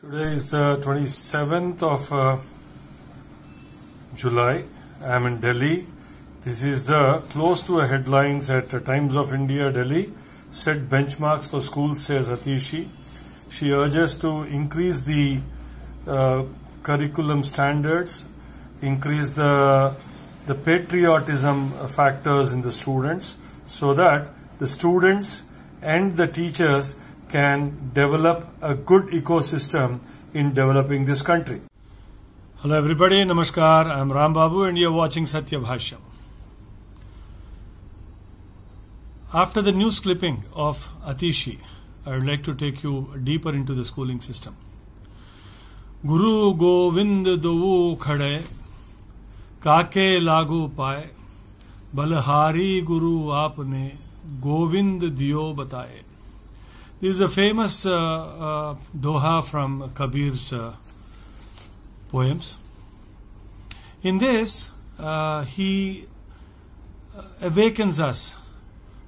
Today is the 27th of uh, July. I am in Delhi. This is the close to a headlines at uh, Times of India Delhi. Set benchmarks for schools, says Atishi. She urges to increase the uh, curriculum standards, increase the the patriotism factors in the students, so that the students and the teachers can develop a good ecosystem in developing this country. Hello everybody, namaskar. I am Ram Babu and you are watching Satya Bhashyam. After the news clipping of Atishi, I would like to take you deeper into the schooling system. गुरु गोविंद दो खड़े काके लागू पाए बलहारी गुरु आपने गोविंद दियो बताए This is a famous uh, uh, doha from Kabir's uh, poems. In this, uh, he awakens us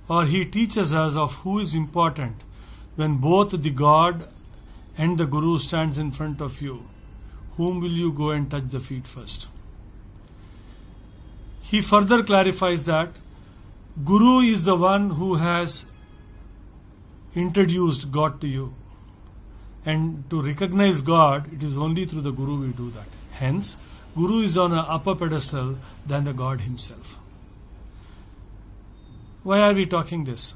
or he teaches us of who is important when both the God and the Guru stands in front of you. Whom will you go and touch the feet first? He further clarifies that Guru is the one who has introduced God to you. And to recognize God, it is only through the Guru we do that. Hence, Guru is on an upper pedestal than the God himself. Why are we talking this?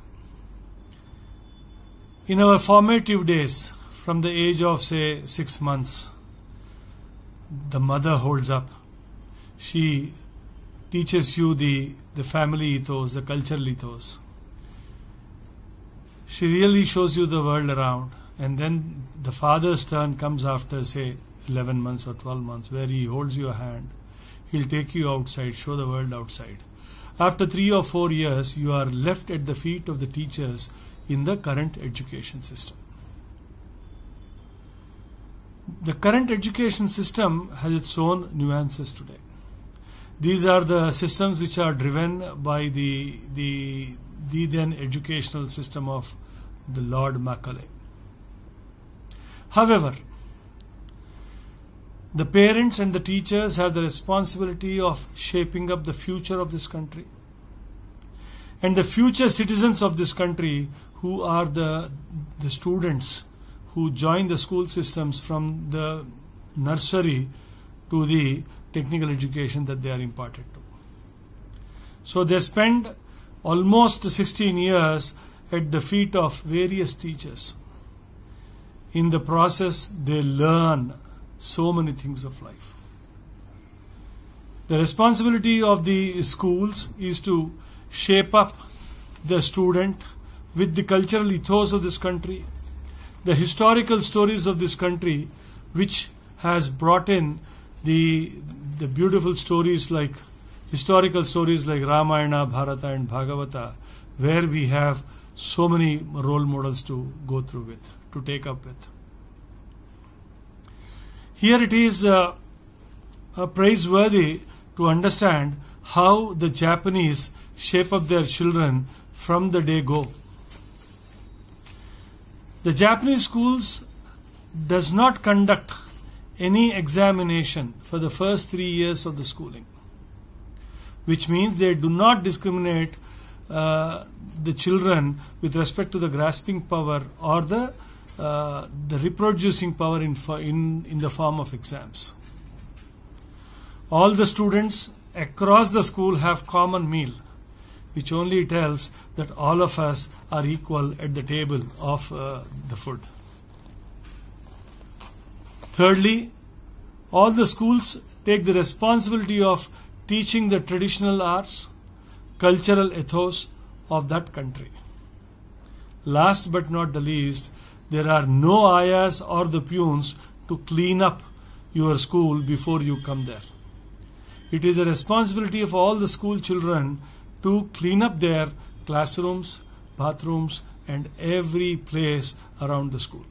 In our formative days, from the age of say six months, the mother holds up. She teaches you the, the family ethos, the cultural ethos she really shows you the world around. And then the father's turn comes after, say, 11 months or 12 months, where he holds your hand. He'll take you outside, show the world outside. After three or four years, you are left at the feet of the teachers in the current education system. The current education system has its own nuances today. These are the systems which are driven by the, the, the then educational system of the Lord Macaulay. However, the parents and the teachers have the responsibility of shaping up the future of this country. And the future citizens of this country, who are the, the students who join the school systems from the nursery to the technical education that they are imparted to. So they spend almost 16 years at the feet of various teachers. In the process, they learn so many things of life. The responsibility of the schools is to shape up the student with the cultural ethos of this country, the historical stories of this country, which has brought in the, the beautiful stories like historical stories like Ramayana, Bharata, and Bhagavata, where we have so many role models to go through with, to take up with. Here it is uh, uh, praiseworthy to understand how the Japanese shape up their children from the day go. The Japanese schools does not conduct any examination for the first three years of the schooling, which means they do not discriminate uh, the children with respect to the grasping power or the uh, the reproducing power in, in in the form of exams. All the students across the school have common meal, which only tells that all of us are equal at the table of uh, the food. Thirdly, all the schools take the responsibility of teaching the traditional arts cultural ethos of that country. Last but not the least, there are no ayahs or the peons to clean up your school before you come there. It is a responsibility of all the school children to clean up their classrooms, bathrooms, and every place around the school.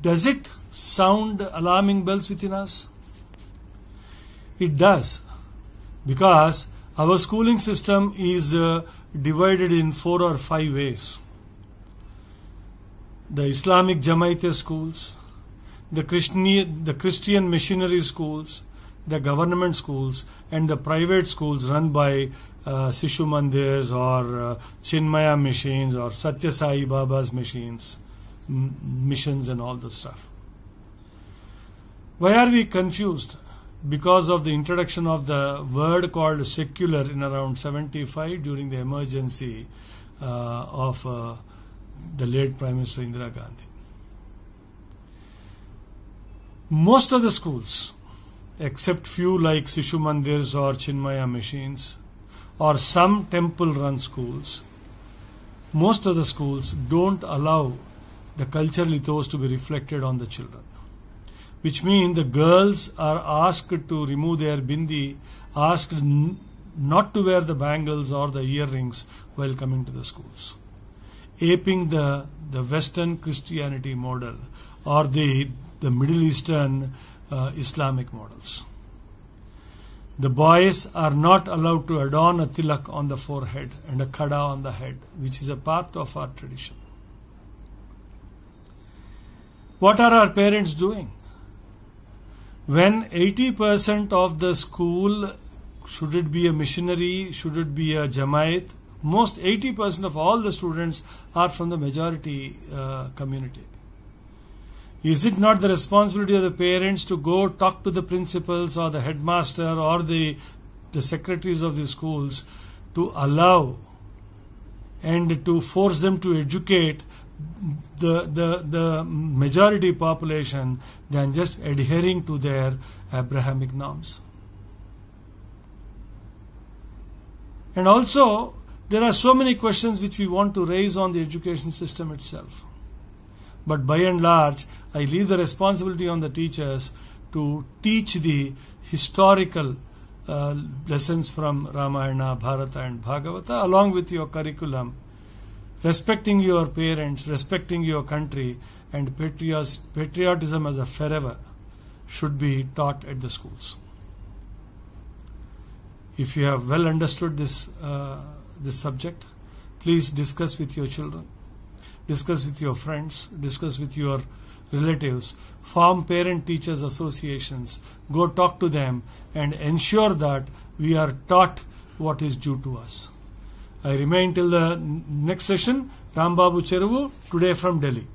Does it sound alarming bells within us? It does, because our schooling system is uh, divided in four or five ways. The Islamic Jamaite schools, the Christian, the Christian missionary schools, the government schools, and the private schools run by uh, Sishu Mandirs or uh, Chinmaya missions or Satya Sai Baba's machines, missions, and all the stuff. Why are we confused? Because of the introduction of the word called secular in around 75 during the emergency uh, of uh, the late Prime Minister Indira Gandhi. Most of the schools, except few like Sishu Mandirs or Chinmaya missions, or some temple run schools, most of the schools don't allow the cultural ethos to be reflected on the children. Which means the girls are asked to remove their bindi, asked not to wear the bangles or the earrings while coming to the schools. Aping the, the Western Christianity model or the, the Middle Eastern uh, Islamic models. The boys are not allowed to adorn a tilak on the forehead and a kada on the head, which is a part of our tradition. What are our parents doing? When 80% of the school, should it be a missionary, should it be a Jamaat, most 80% of all the students are from the majority uh, community. Is it not the responsibility of the parents to go talk to the principals or the headmaster or the, the secretaries of the schools to allow and to force them to educate the, the, the majority population than just adhering to their Abrahamic norms? And also, there are so many questions which we want to raise on the education system itself. But by and large, I leave the responsibility on the teachers to teach the historical uh, lessons from Ramayana, Bharata, and Bhagavata along with your curriculum, respecting your parents, respecting your country, and patriotism as a forever should be taught at the schools. If you have well understood this, uh, this subject, please discuss with your children discuss with your friends, discuss with your relatives, form parent teachers associations, go talk to them, and ensure that we are taught what is due to us. I remain till the next session. Rambabu Cheruvu, today from Delhi.